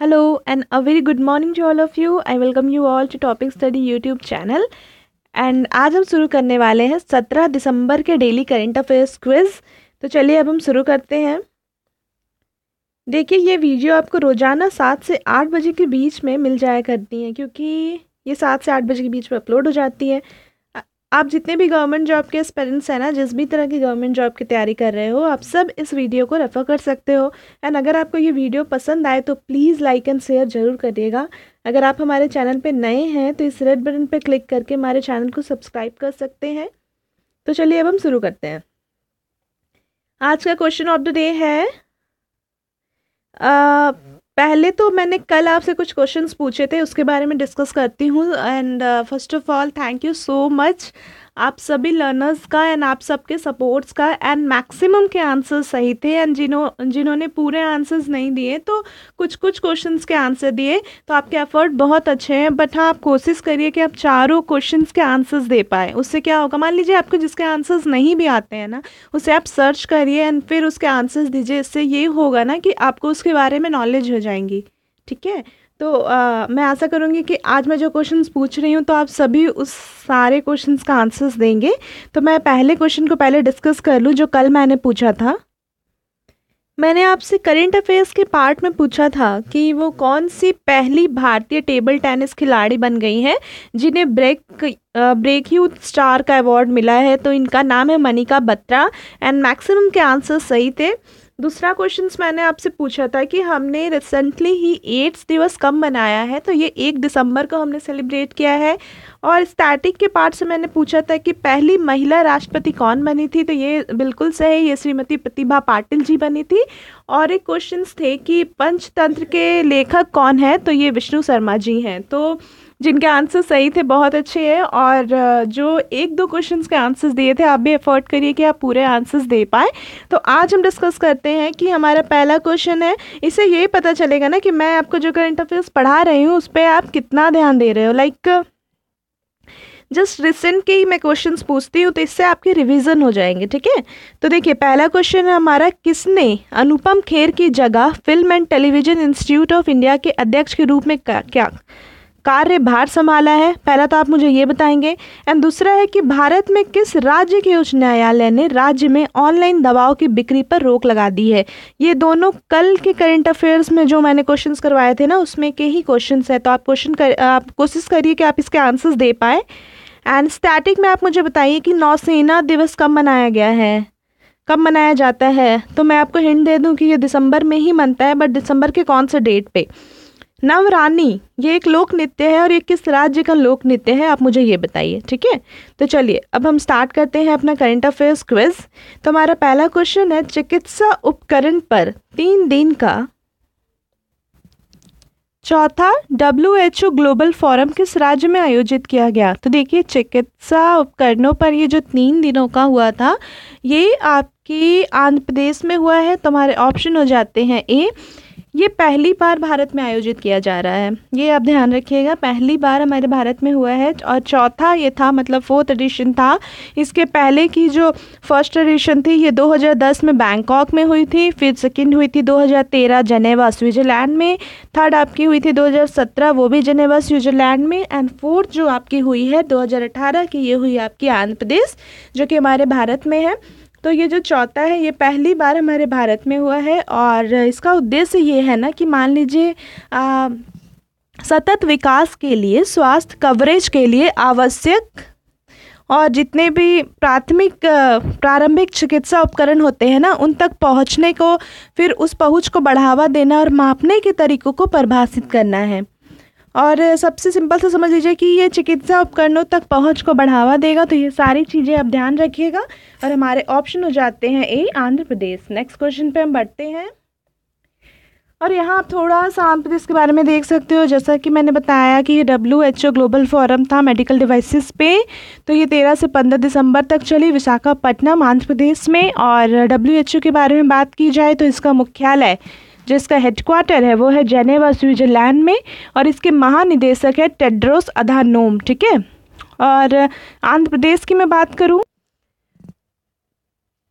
Hello and a very good morning to all of you. I welcome you all to Topic Study YouTube channel. And आज हम शुरू करने वाले हैं सत्रह दिसंबर के डेली करेंट अफेयर्स क्विज़ तो चलिए अब हम शुरू करते हैं देखिए, ये वीडियो आपको रोज़ाना सात से आठ बजे के बीच में मिल जाया करती हैं, क्योंकि ये सात से आठ बजे के बीच में अपलोड हो जाती है आप जितने भी गवर्नमेंट जॉब के एस्पेरेंट्स हैं ना जिस भी तरह की गवर्नमेंट जॉब की तैयारी कर रहे हो आप सब इस वीडियो को रेफ़र कर सकते हो। एंड अगर आपको ये वीडियो पसंद आए तो प्लीज़ लाइक एंड शेयर ज़रूर करिएगा। अगर आप हमारे चैनल पे नए हैं तो इस रेड बटन पे क्लिक करके हमारे चैनल को सब्सक्राइब कर सकते हैं। तो चलिए अब हम शुरू करते हैं। आज का क्वेश्चन ऑफ़ द डे है आ, पहले तो मैंने कल आपसे कुछ क्वेश्चंस पूछे थे, उसके बारे में डिस्कस करती हूँ। And first of all thank you so much आप सभी लर्नर्स का एंड आप सबके सपोर्ट्स का एंड मैक्सिमम के आंसर्स सही थे एंड जिन्हों जिन्होंने पूरे आंसर्स नहीं दिए तो कुछ कुछ क्वेश्चंस के आंसर दिए तो आपके एफर्ट बहुत अच्छे हैं बट हाँ आप कोशिश करिए कि आप चारों क्वेश्चंस के आंसर्स दे पाए। उससे क्या होगा? मान लीजिए आपको जिसके आंसर्स नहीं भी आते हैं ना, उसे आप सर्च करिए एंड फिर उसके आंसर्स दीजिए। इससे ये होगा ना कि आपको उसके बारे में नॉलेज हो जाएँगी। ठीक है? तो आ, मैं आशा करूँगी कि आज मैं जो क्वेश्चंस पूछ रही हूँ तो आप सभी उस सारे क्वेश्चंस का आंसर्स देंगे। तो मैं पहले क्वेश्चन को पहले डिस्कस कर लूँ जो कल मैंने पूछा था। मैंने आपसे करेंट अफेयर्स के पार्ट में पूछा था कि वो कौन सी पहली भारतीय टेबल टेनिस खिलाड़ी बन गई हैं जिन्हें ब्रेक ब्रेक यू स्टार का अवार्ड मिला है। तो इनका नाम है मनिका बत्रा एंड मैक्सिमम के आंसर सही थे। दूसरा क्वेश्चन मैंने आपसे पूछा था कि हमने रिसेंटली ही एड्स दिवस कब मनाया है? तो ये एक दिसंबर को हमने सेलिब्रेट किया है। और स्टैटिक के पार्ट से मैंने पूछा था कि पहली महिला राष्ट्रपति कौन बनी थी? तो ये बिल्कुल सही, ये श्रीमती प्रतिभा पाटिल जी बनी थी। और एक क्वेश्चन थे कि पंचतंत्र के लेखक कौन है? तो ये विष्णु शर्मा जी हैं। तो जिनके आंसर सही थे, बहुत अच्छे हैं और जो एक दो क्वेश्चंस के आंसर्स दिए थे, आप भी एफर्ट करिए कि आप पूरे आंसर्स दे पाए। तो आज हम डिस्कस करते हैं कि हमारा पहला क्वेश्चन है इससे यही पता चलेगा ना कि मैं आपको जो करंट अफेयर्स पढ़ा रही हूँ, उस पर आप कितना ध्यान दे रहे हो। लाइक जस्ट रिसेंट के ही मैं क्वेश्चंस पूछती हूँ तो इससे आपके रिवीजन हो जाएँगे, ठीक है? तो देखिए, पहला क्वेश्चन है हमारा, किसने अनुपम खेर की जगह film and television institute of India के अध्यक्ष के रूप में क्या? कार्यभार संभाला है। पहला तो आप मुझे ये बताएँगे। एंड दूसरा है कि भारत में किस राज्य के उच्च न्यायालय ने राज्य में ऑनलाइन दवाओं की बिक्री पर रोक लगा दी है? ये दोनों कल के करंट अफेयर्स में जो मैंने क्वेश्चन करवाए थे ना, उसमें के ही क्वेश्चन है। तो आप क्वेश्चन कर, आप कोशिश करिए कि आप इसके आंसर्स दे पाए। एंड स्टैटिक में आप मुझे बताइए कि नौसेना दिवस कब मनाया गया है? कब मनाया जाता है? तो मैं आपको हिंट दे दूँ कि ये दिसंबर में ही मनता है बट दिसंबर के कौन से डेट पे? नवरानी ये एक लोक नृत्य है और ये किस राज्य का लोक नृत्य है, आप मुझे ये बताइए, ठीक है? तो चलिए, अब हम स्टार्ट करते हैं अपना करंट अफेयर्स क्विज तो हमारा पहला क्वेश्चन है, चिकित्सा उपकरण पर तीन दिन का चौथा W H O global forum किस राज्य में आयोजित किया गया? तो देखिए, चिकित्सा उपकरणों पर ये जो तीन दिनों का हुआ था, ये आपकी आंध्र प्रदेश में हुआ है तो हमारे ऑप्शन हो जाते हैं ए ये पहली बार भारत में आयोजित किया जा रहा है। ये आप ध्यान रखिएगा, पहली बार हमारे भारत में हुआ है और चौथा ये था मतलब फोर्थ एडिशन था। इसके पहले की जो फ़र्स्ट एडिशन थी, ये 2010 में बैंकॉक में हुई थी, फिर सेकंड हुई थी 2013 जनेवा, स्विट्ज़रलैंड में थर्ड आपकी हुई थी 2017 वो भी जनेवा, स्विट्ज़रलैंड में एंड फोर्थ जो आपकी हुई है दो हज़ार अठारह की, ये हुई आपकी आंध्र प्रदेश, जो कि हमारे भारत में है। तो ये जो चौथा है, ये पहली बार हमारे भारत में हुआ है और इसका उद्देश्य ये है ना कि मान लीजिए सतत विकास के लिए, स्वास्थ्य कवरेज के लिए आवश्यक और जितने भी प्राथमिक, प्रारंभिक चिकित्सा उपकरण होते हैं ना, उन तक पहुँचने को, फिर उस पहुँच को बढ़ावा देना और मापने के तरीकों को परिभाषित करना है। और सबसे सिंपल से समझ लीजिए कि ये चिकित्सा उपकरणों तक पहुँच को बढ़ावा देगा तो ये सारी चीज़ें आप ध्यान रखिएगा। और हमारे ऑप्शन हो जाते हैं A, Andhra Pradesh. Next question पे हम बढ़ते हैं। और यहाँ आप थोड़ा सा आंध्र प्रदेश के बारे में देख सकते हो, जैसा कि मैंने बताया कि ये W H O global forum था मेडिकल डिवाइसेस पे। तो ये तेरह से पंद्रह दिसंबर तक चली विशाखापट्टनम, आंध्र प्रदेश में। और डब्ल्यू एच ओ के बारे में बात की जाए तो इसका मुख्यालय जिसका हेडक्वार्टर है, वो है जेनेवा स्विट्ज़रलैंड में और इसके महानिदेशक है टेड्रोस अधानोम ठीक है? और आंध्र प्रदेश की मैं बात करूँ?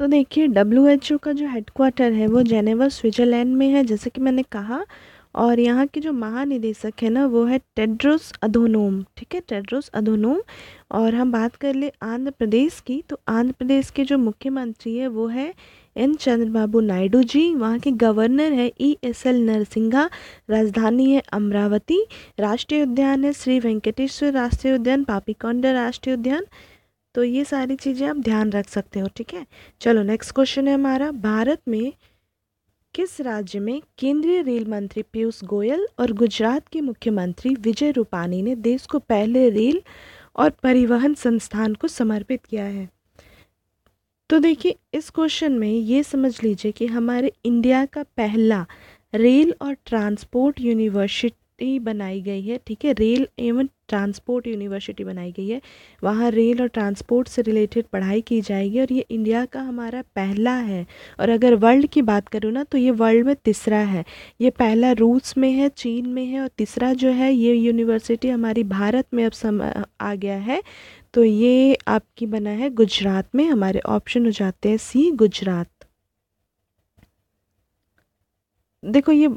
तो देखिए डब्ल्यू एच ओ का जो हेडक्वार्टर है, वो जेनेवा स्विट्ज़रलैंड में है, जैसे कि मैंने कहा, और यहाँ के जो महानिदेशक है ना, वो है टेड्रोस अधोनोम ठीक है? टेड्रोस अधोनोम और हम बात कर ले आंध्र प्रदेश की तो आंध्र प्रदेश के जो मुख्यमंत्री है, वो है एन चंद्रबाबू नायडू जी, वहाँ के गवर्नर है ई एस एल नरसिंघा, राजधानी है अमरावती, राष्ट्रीय उद्यान है श्री वेंकटेश्वर राष्ट्रीय उद्यान, पापीकोंडा राष्ट्रीय उद्यान। तो ये सारी चीज़ें आप ध्यान रख सकते हो, ठीक है? चलो नेक्स्ट क्वेश्चन है हमारा, भारत में किस राज्य में केंद्रीय रेल मंत्री पीयूष गोयल और गुजरात के मुख्यमंत्री विजय रूपानी ने देश को पहले रेल और परिवहन संस्थान को समर्पित किया है? तो देखिए, इस क्वेश्चन में ये समझ लीजिए कि हमारे इंडिया का पहला रेल और ट्रांसपोर्ट यूनिवर्सिटी यूनिवर्सिटी बनाई गई है, ठीक है? रेल एवं ट्रांसपोर्ट यूनिवर्सिटी बनाई गई है। वहाँ रेल और ट्रांसपोर्ट से रिलेटेड पढ़ाई की जाएगी और ये इंडिया का हमारा पहला है। और अगर वर्ल्ड की बात करूँ ना तो ये वर्ल्ड में तीसरा है। ये पहला रूस में है, चीन में है और तीसरा जो है, ये यूनिवर्सिटी हमारी भारत में अब सम, आ गया है। तो ये आपकी बना है गुजरात में। हमारे ऑप्शन हो जाते हैं सी, गुजरात। देखो ये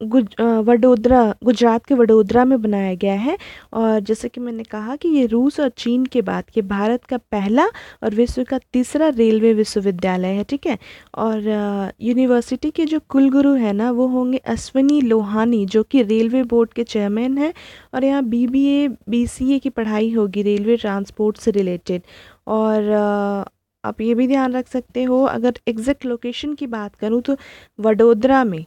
गुज वडोदरा, गुजरात के वडोदरा में बनाया गया है। और जैसे कि मैंने कहा कि ये रूस और चीन के बाद ये भारत का पहला और विश्व का तीसरा रेलवे विश्वविद्यालय है, ठीक है? और यूनिवर्सिटी के जो कुलगुरु हैं ना, वो होंगे अश्विनी लोहानी, जो कि रेलवे बोर्ड के चेयरमैन हैं। और यहाँ B B A B C A की पढ़ाई होगी रेलवे ट्रांसपोर्ट से रिलेटेड। और आप ये भी ध्यान रख सकते हो, अगर एग्जैक्ट लोकेशन की बात करूँ तो वडोदरा में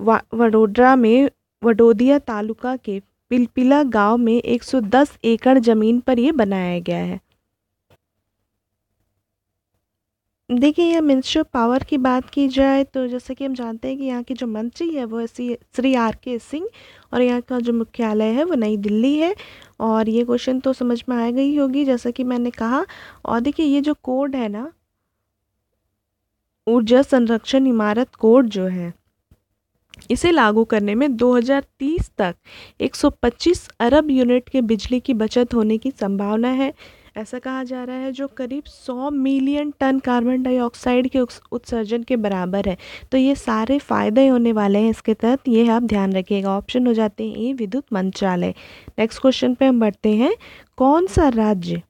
वडोदरा में वडोदिया तालुका के पिलपिला गाँव में 110 एकड़ ज़मीन पर ये बनाया गया है। देखिए, यह मिनिस्ट्री ऑफ़ पावर की बात की जाए तो जैसे कि हम जानते हैं कि यहाँ के जो मंत्री है वो श्री आर के सिंह और यहाँ का जो मुख्यालय है वो नई दिल्ली है और ये क्वेश्चन तो समझ में आ गई होगी। जैसा कि मैंने कहा, और देखिए, ये जो कोड है ना, ऊर्जा संरक्षण इमारत कोड जो है इसे लागू करने में 2030 तक 125 अरब यूनिट के बिजली की बचत होने की संभावना है। ऐसा कहा जा रहा है जो करीब 100 मिलियन टन कार्बन डाइऑक्साइड के उत्सर्जन के बराबर है। तो ये सारे फ़ायदे होने वाले हैं इसके तहत, ये आप ध्यान रखिएगा। ऑप्शन हो जाते हैं ए विद्युत मंत्रालय। नेक्स्ट क्वेश्चन पे हम बढ़ते हैं। कौन सा राज्य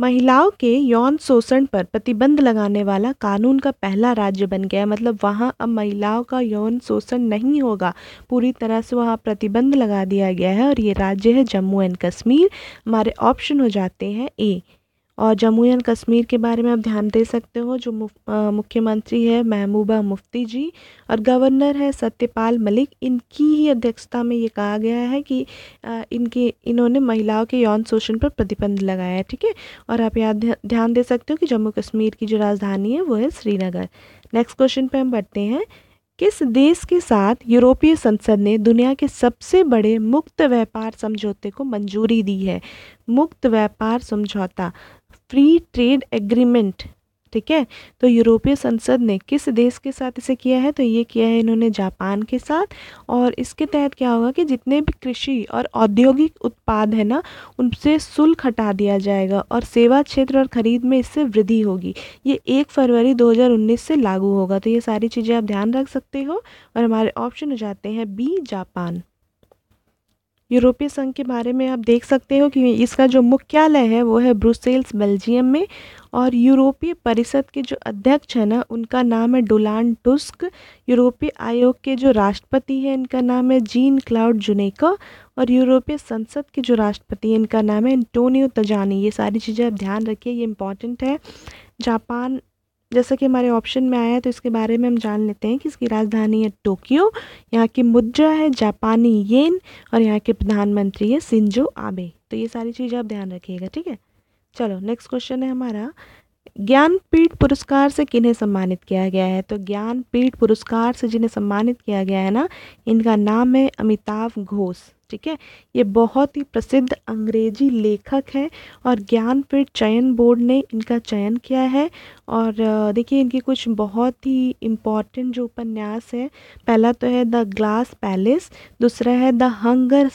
महिलाओं के यौन शोषण पर प्रतिबंध लगाने वाला कानून का पहला राज्य बन गया। मतलब वहाँ अब महिलाओं का यौन शोषण नहीं होगा। पूरी तरह से वहाँ प्रतिबंध लगा दिया गया है और ये राज्य है जम्मू एंड कश्मीर। हमारे ऑप्शन हो जाते हैं ए और जम्मू एंड कश्मीर के बारे में आप ध्यान दे सकते हो, जो मुख्यमंत्री है महबूबा मुफ्ती जी और गवर्नर है सत्यपाल मलिक। इनकी ही अध्यक्षता में ये कहा गया है कि इनके, इन्होंने महिलाओं के यौन शोषण पर प्रतिबंध लगाया है, ठीक है? और आप याद ध्यान दे सकते हो कि जम्मू कश्मीर की जो राजधानी है वो है श्रीनगर। नेक्स्ट क्वेश्चन पे हम बढ़ते हैं। किस देश के साथ यूरोपीय संसद ने दुनिया के सबसे बड़े मुक्त व्यापार समझौते को मंजूरी दी है? मुक्त व्यापार समझौता। फ्री ट्रेड एग्रीमेंट ठीक है? तो यूरोपीय संसद ने किस देश के साथ इसे किया है? तो ये किया है इन्होंने जापान के साथ। और इसके तहत क्या होगा कि जितने भी कृषि और औद्योगिक उत्पाद है ना, उनसे शुल्क हटा दिया जाएगा और सेवा क्षेत्र और खरीद में इससे वृद्धि होगी। ये एक फरवरी 2019 से लागू होगा। तो ये सारी चीज़ें आप ध्यान रख सकते हो। और हमारे ऑप्शन हो जाते हैं बी जापान। यूरोपीय संघ के बारे में आप देख सकते हो कि इसका जो मुख्यालय है, वो है ब्रुसेल्स, बेल्जियम में। और यूरोपीय परिषद के जो अध्यक्ष हैं ना, उनका नाम है डोलान टुस्क। यूरोपीय आयोग के जो राष्ट्रपति हैं, इनका नाम है जीन क्लाउड जुनेका। और यूरोपीय संसद के जो राष्ट्रपति हैं, इनका नाम है एंटोनियो तजानी। ये सारी चीज़ें आप ध्यान रखिए, ये इंपॉर्टेंट है। जापान जैसा कि हमारे ऑप्शन में आया है तो इसके बारे में हम जान लेते हैं कि इसकी राजधानी है टोक्यो, यहाँ की मुद्रा है जापानी येन, और यहाँ के प्रधानमंत्री है सिंजो आबे। तो ये सारी चीज़ें आप ध्यान रखिएगा, ठीक है? चलो नेक्स्ट क्वेश्चन है हमारा। ज्ञानपीठ पुरस्कार से किन्हें सम्मानित किया गया है? तो ज्ञानपीठ पुरस्कार से जिन्हें सम्मानित किया गया है ना, इनका नाम है अमिताभ घोष। ठीक है? ये बहुत ही प्रसिद्ध अंग्रेज़ी लेखक हैं और ज्ञानपीठ चयन बोर्ड ने इनका चयन किया है। और देखिए, इनके कुछ बहुत ही इंपॉर्टेंट जो उपन्यास है, पहला तो है द ग्लास पैलेस, दूसरा है द हंगर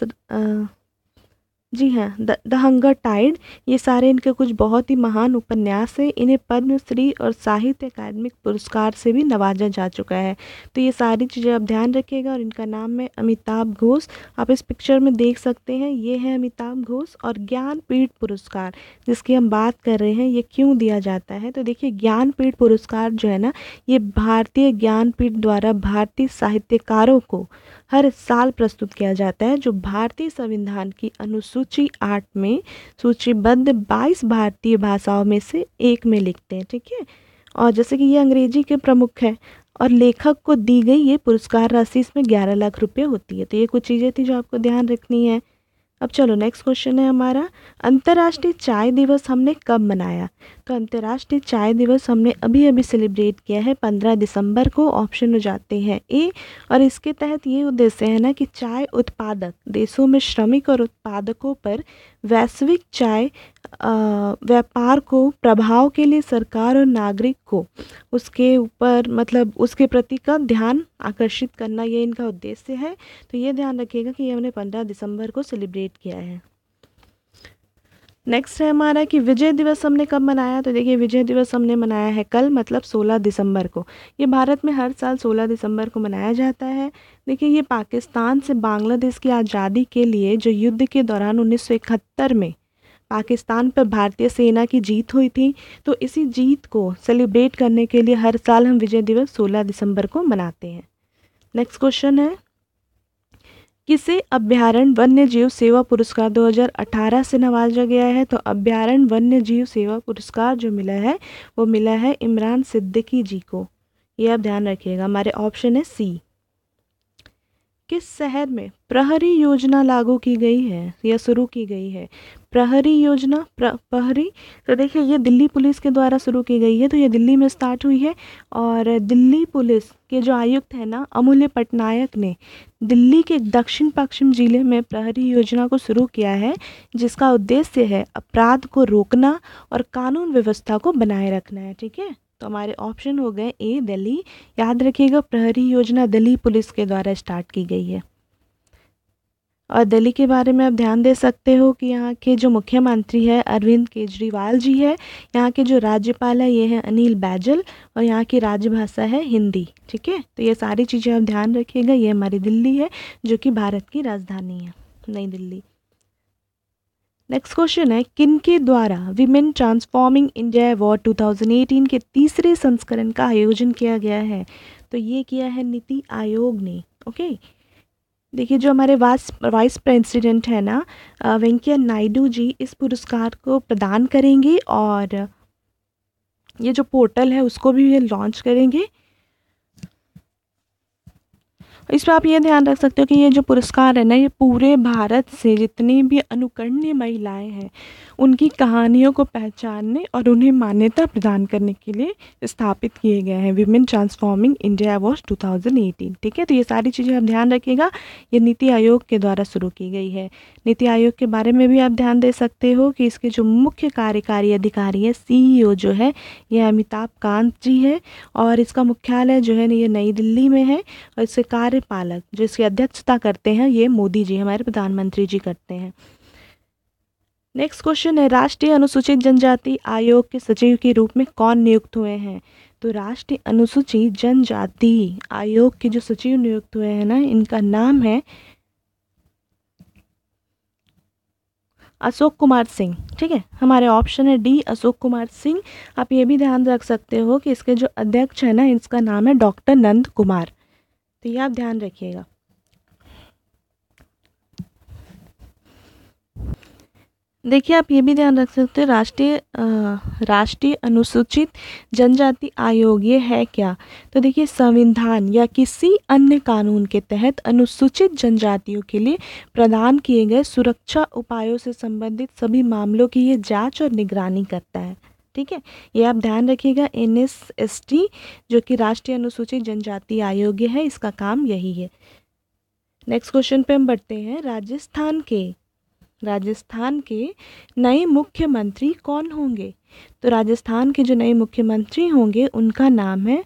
जी हाँ द द हंगर टाइड, ये सारे इनके कुछ बहुत ही महान उपन्यास हैं। इन्हें पद्मश्री और साहित्य अकादमिक पुरस्कार से भी नवाजा जा चुका है। तो ये सारी चीज़ें आप ध्यान रखिएगा और इनका नाम है अमिताभ घोष। आप इस पिक्चर में देख सकते हैं, ये है अमिताभ घोष और ज्ञानपीठ पुरस्कार, जिसकी हम बात कर रहे हैं, ये क्यों दिया जाता है? तो देखिए, ज्ञानपीठ पुरस्कार जो है ना, ये भारतीय ज्ञानपीठ द्वारा भारतीय साहित्यकारों को हर साल प्रस्तुत किया जाता है, जो भारतीय संविधान की अनुसूची आठ में सूचीबद्ध बाईस भारतीय भाषाओं में से एक में लिखते हैं, ठीक है? और जैसे कि ये अंग्रेज़ी के प्रमुख है, और लेखक को दी गई ये पुरस्कार राशि इसमें ग्यारह लाख रुपये होती है। तो ये कुछ चीज़ें थी जो आपको ध्यान रखनी है। अब चलो नेक्स्ट क्वेश्चन है हमारा। अंतर्राष्ट्रीय चाय दिवस हमने कब मनाया? तो अंतर्राष्ट्रीय चाय दिवस हमने अभी अभी सेलिब्रेट किया है पंद्रह दिसंबर को। ऑप्शन हो जाते हैं ए और इसके तहत ये उद्देश्य है ना कि चाय उत्पादक, देशों में श्रमिक और उत्पादकों पर वैश्विक चाय व्यापार को, प्रभाव के लिए सरकार और नागरिक को उसके ऊपर मतलब उसके प्रति का ध्यान आकर्षित करना ये इनका उद्देश्य है। तो ये ध्यान रखिएगा कि ये हमने पंद्रह दिसंबर को सेलिब्रेट किया है। नेक्स्ट है हमारा कि विजय दिवस हमने कब मनाया? तो देखिए, विजय दिवस हमने मनाया है कल मतलब 16 दिसंबर को। ये भारत में हर साल 16 दिसंबर को मनाया जाता है। देखिए, ये पाकिस्तान से बांग्लादेश की आज़ादी के लिए जो युद्ध के दौरान उन्नीस सौ इकहत्तर में पाकिस्तान पर भारतीय सेना की जीत हुई थी तो इसी जीत को सेलिब्रेट करने के लिए हर साल हम विजय दिवस सोलह दिसंबर को मनाते हैं। नेक्स्ट क्वेश्चन है किसे? अभ्यारण वन्य जीव सेवा पुरस्कार 2018 से नवाजा गया है। तो अभ्यारण वन्य जीव सेवा पुरस्कार जो मिला है, वो मिला है इमरान सिद्दीकी जी को। ये आप ध्यान रखिएगा। हमारे ऑप्शन है सी किस शहर में प्रहरी योजना लागू की गई है या शुरू की गई है? प्रहरी योजना, प्र, प्रहरी? तो देखिए, ये दिल्ली पुलिस के द्वारा शुरू की गई है तो ये दिल्ली में स्टार्ट हुई है और दिल्ली पुलिस के जो आयुक्त है ना, अमूल्य पटनायक ने दिल्ली के दक्षिण पश्चिम ज़िले में प्रहरी योजना को शुरू किया है, जिसका उद्देश्य है अपराध को रोकना और कानून व्यवस्था को बनाए रखना है, ठीक है? तो हमारे ऑप्शन हो गए ए दिल्ली। याद रखिएगा, प्रहरी योजना दिल्ली पुलिस के द्वारा स्टार्ट की गई है। और दिल्ली के बारे में आप ध्यान दे सकते हो कि यहाँ के जो मुख्यमंत्री है, अरविंद केजरीवाल जी है, यहाँ के जो राज्यपाल है, ये है अनिल बैजल और यहाँ की राजभाषा है हिंदी, ठीक है? तो ये सारी चीज़ें आप ध्यान रखिएगा, ये हमारी दिल्ली है, जो कि भारत की राजधानी है, नई दिल्ली। नेक्स्ट क्वेश्चन है किन के द्वारा विमेन ट्रांसफॉर्मिंग इंडिया अवार्ड 2018 के तीसरे संस्करण का आयोजन किया गया है? तो ये किया है नीति आयोग ने ओके देखिए, जो हमारे वाइस वाइस प्रेसिडेंट है ना वेंकैया नायडू जी इस पुरस्कार को प्रदान करेंगे और ये जो पोर्टल है उसको भी ये लॉन्च करेंगे। इस पर आप ये ध्यान रख सकते हो कि ये जो पुरस्कार है ना, ये पूरे भारत से जितनी भी अनुकरणीय महिलाएँ हैं, उनकी कहानियों को पहचानने और उन्हें मान्यता प्रदान करने के लिए स्थापित किए गए हैं विमेन ट्रांसफॉर्मिंग इंडिया अवार्ड 2018 ठीक है? तो ये सारी चीज़ें आप ध्यान रखिएगा। ये नीति आयोग के द्वारा शुरू की गई है। नीति आयोग के बारे में भी आप ध्यान दे सकते हो कि इसके जो मुख्य कार्यकारी अधिकारी है सीईओ जो है, ये अमिताभ कांत जी है और इसका मुख्यालय जो है ये नई दिल्ली में है और इसके कार्यपालक जो इसकी अध्यक्षता करते हैं, ये मोदी जी, हमारे प्रधानमंत्री जी करते हैं। नेक्स्ट क्वेश्चन है, राष्ट्रीय अनुसूचित जनजाति आयोग के सचिव के रूप में कौन नियुक्त हुए हैं? तो राष्ट्रीय अनुसूचित जनजाति आयोग के जो सचिव नियुक्त हुए हैं ना, इनका नाम है अशोक कुमार सिंह, ठीक है? हमारे ऑप्शन है डी अशोक कुमार सिंह। आप ये भी ध्यान रख सकते हो कि इसके जो अध्यक्ष है ना, इसका नाम है डॉक्टर नंद कुमार। तो ये आप ध्यान रखिएगा। देखिए, आप ये भी ध्यान रख सकते हैं, राष्ट्रीय राष्ट्रीय अनुसूचित जनजाति आयोग, ये है क्या? तो देखिए, संविधान या किसी अन्य कानून के तहत अनुसूचित जनजातियों के लिए प्रदान किए गए सुरक्षा उपायों से संबंधित सभी मामलों की ये जाँच और निगरानी करता है। ठीक है? ये आप ध्यान रखिएगा एन एस एस टी जो कि राष्ट्रीय अनुसूचित जनजाति आयोग है, इसका काम यही है। नेक्स्ट क्वेश्चन पे हम बढ़ते हैं, राजस्थान के। राजस्थान के नए मुख्यमंत्री कौन होंगे? तो राजस्थान के जो नए मुख्यमंत्री होंगे, उनका नाम है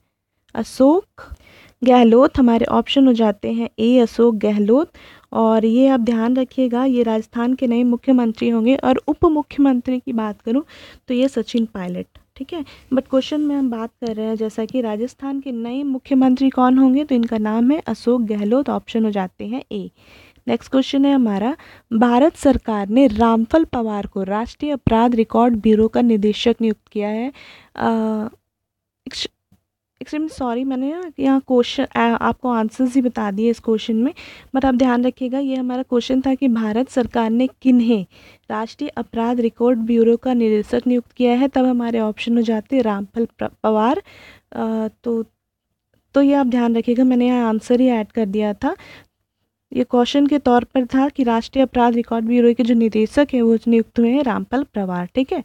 अशोक गहलोत, हमारे ऑप्शन हो जाते हैं ए अशोक गहलोत। और ये आप ध्यान रखिएगा, ये राजस्थान के नए मुख्यमंत्री होंगे। और उप मुख्यमंत्री की बात करूँ तो ये सचिन पायलट, ठीक है? बट क्वेश्चन में हम बात कर रहे हैं, जैसा कि राजस्थान के नए मुख्यमंत्री कौन होंगे तो इनका नाम है अशोक गहलोत ऑप्शन हो जाते हैं ए नेक्स्ट क्वेश्चन है हमारा, भारत सरकार ने रामफल पवार को राष्ट्रीय अपराध रिकॉर्ड ब्यूरो का निदेशक नियुक्त किया है। एक्सट्रीम सॉरी मैंने यहाँ क्वेश्चन आपको आंसर्स ही बता दिए इस क्वेश्चन में। बट आप ध्यान रखिएगा, ये हमारा क्वेश्चन था कि भारत सरकार ने किन्हें राष्ट्रीय अपराध रिकॉर्ड ब्यूरो का निदेशक नियुक्त किया है? तब हमारे ऑप्शन हो जाते रामफल पवार। तो तो ये आप ध्यान रखिएगा, मैंने यहाँ आंसर ही ऐड कर दिया था। ये क्वेश्चन के तौर पर था कि राष्ट्रीय अपराध रिकॉर्ड ब्यूरो के जो निदेशक है, वो नियुक्त हुए हैं रामपाल पवार, ठीक है?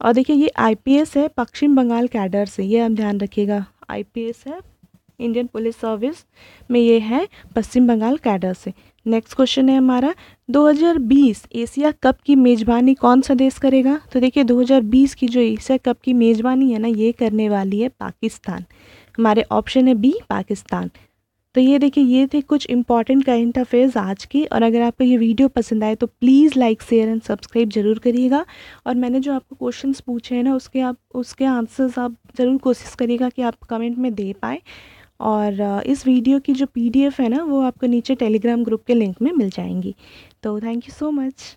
और देखिए, ये आईपीएस है, पश्चिम बंगाल कैडर से, ये आप ध्यान रखिएगा। आईपीएस है, इंडियन पुलिस सर्विस में ये है, पश्चिम बंगाल कैडर से। नेक्स्ट क्वेश्चन है हमारा 2020 एशिया कप की मेज़बानी कौन सा देश करेगा? तो देखिए 2020 की जो एशिया कप की मेज़बानी है ना, ये करने वाली है पाकिस्तान। हमारे ऑप्शन है बी, पाकिस्तान। तो ये देखिए, ये थे कुछ इंपॉर्टेंट करेंट अफेयर्स आज की। और अगर आपको ये वीडियो पसंद आए तो please like share and subscribe ज़रूर करिएगा। और मैंने जो आपको क्वेश्चंस पूछे हैं ना, उसके आप, उसके आंसर्स आप ज़रूर कोशिश करिएगा कि आप कमेंट में दे पाएँ। और इस वीडियो की जो पीडीएफ है ना, वो आपको नीचे टेलीग्राम ग्रुप के लिंक में मिल जाएँगी। तो थैंक यू सो मच